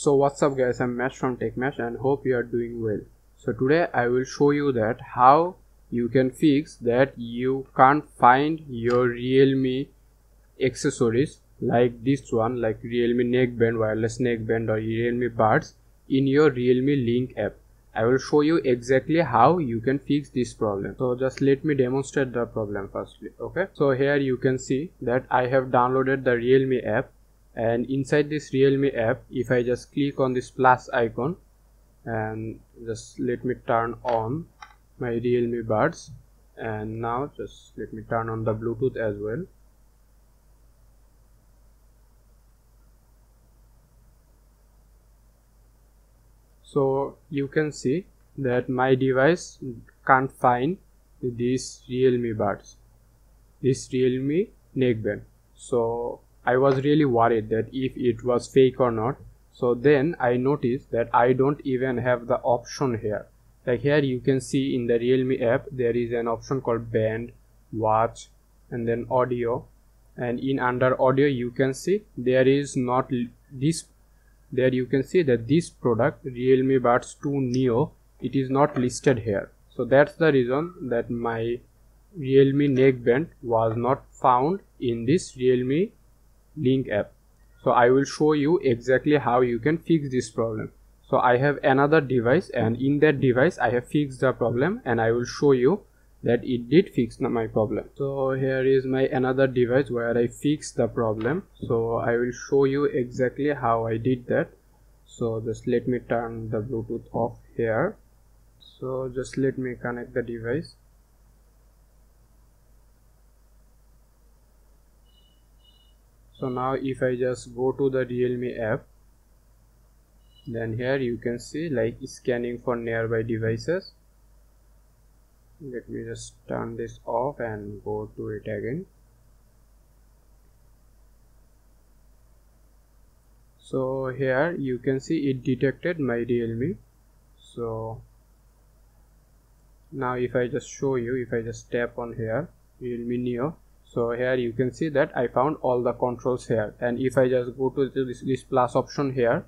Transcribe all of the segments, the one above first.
So what's up guys, I'm Mash from TechMash and hope you are doing well. So today I will show you that how you can fix that you can't find your Realme accessories like this one like Realme neckband, wireless neckband or Realme buds in your Realme Link app. I will show you exactly how you can fix this problem. So just let me demonstrate the problem firstly. Okay. So here you can see that I have downloaded the Realme app and inside this realme app if i just click on this plus icon and just let me turn on my realme buds. And now just let me turn on the bluetooth as well. So you can see that my device can't find this realme buds. This realme neckband. So I was really worried that if it was fake or not. So then I noticed that I don't even have the option here. Like here you can see in the Realme app there is an option called band, watch and then audio and in under audio you can see there is not this there you can see that this product Realme Buds 2 Neo it is not listed here. So that's the reason that my Realme neckband was not found in this Realme link app. So i will show you exactly how you can fix this problem. So i have another device and in that device i have fixed the problem and i will show you that it did fix my problem. So here is my another device where i fixed the problem. So i will show you exactly how i did that. So just let me turn the bluetooth off here. So just let me connect the device so now if I just go to the Realme app then here you can see like scanning for nearby devices. Let me just turn this off and go to it again. So here you can see it detected my realme. So now if i just show you if i just tap on here realme neo so here you can see that I found all the controls here. And if I just go to this, this plus option here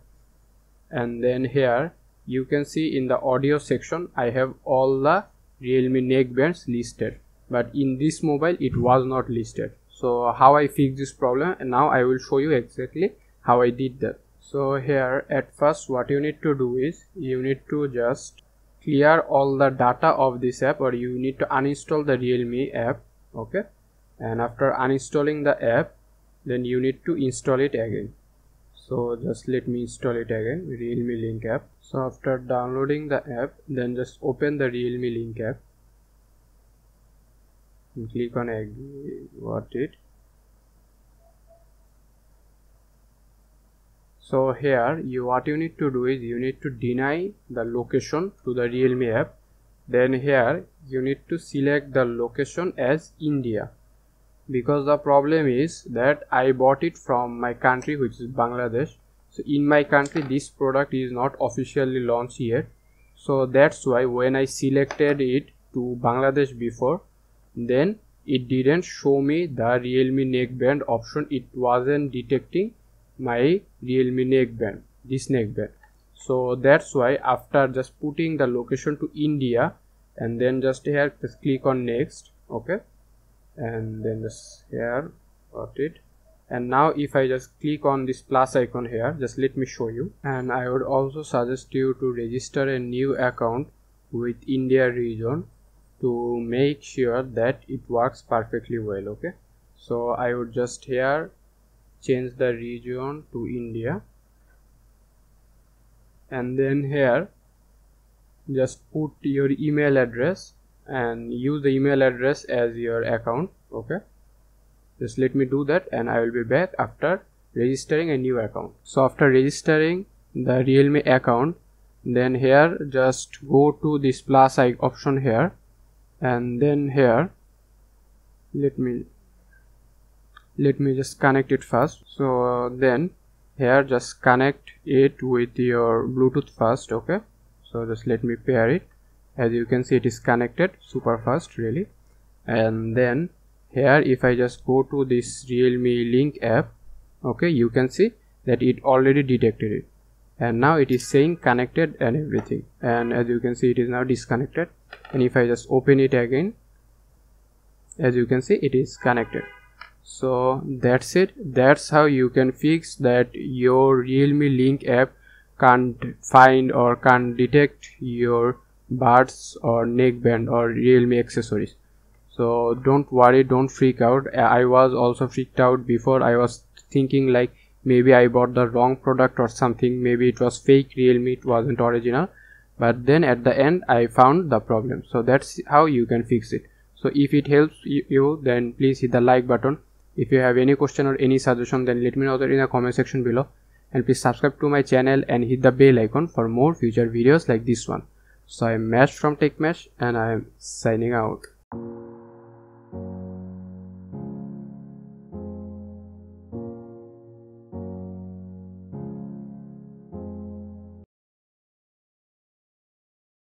and then here you can see in the audio section I have all the Realme neckbands listed. But in this mobile it was not listed. So how I fix this problem and now I will show you exactly how I did that. So here at first what you need to do is you need to just clear all the data of this app or you need to uninstall the Realme app okay and after uninstalling the app then you need to install it again. So just let me install it again realme link app. So after downloading the app then just open the realme link app. And click on what it. So here you what you need to do is you need to deny the location to the realme app. Then here you need to select the location as india because the problem is that I bought it from my country which is Bangladesh. So in my country this product is not officially launched yet. So that's why when I selected it to Bangladesh before then it didn't show me the Realme neckband option. It wasn't detecting my Realme neckband this neckband. So that's why after just putting the location to India and then just here click on next okay and then this here got it. And now if I just click on this plus icon here just let me show you. And I would also suggest you to register a new account with India region to make sure that it works perfectly well okay? So I would just here change the region to India. And then here just put your email address and use the email address as your account okay? Just let me do that and I will be back after registering a new account. So after registering the realme account then here just go to this plus I option here and then here let me let me just connect it first. So uh, then here just connect it with your bluetooth first okay? So just let me pair it as you can see it is connected super fast really. And then here if i just go to this realme link app okay you can see that it already detected it. And now it is saying connected and everything. And as you can see it is now disconnected. And if I just open it again as you can see it is connected. So that's it. That's how you can fix that your realme link app can't find or can't detect your buds or neckband or realme accessories. So don't worry don't freak out. Uh, I was also freaked out before. I was thinking like maybe i bought the wrong product or something. Maybe it was fake realme it wasn't original. But then at the end i found the problem. So that's how you can fix it. So if it helps you then please hit the like button. If you have any question or any suggestion then let me know that in the comment section below. And please subscribe to my channel and hit the bell icon for more future videos like this one so i am mash from techmash and i am signing out